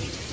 Eight.